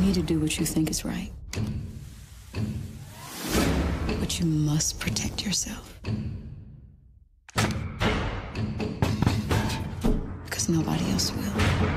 You need to do what you think is right. But you must protect yourself. Because nobody else will.